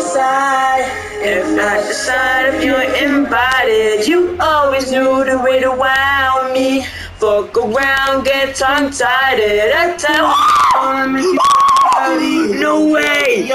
decide. If I decide if you're invited, you always knew the way to wow me. Fuck around, get tongue tied. That time, no way.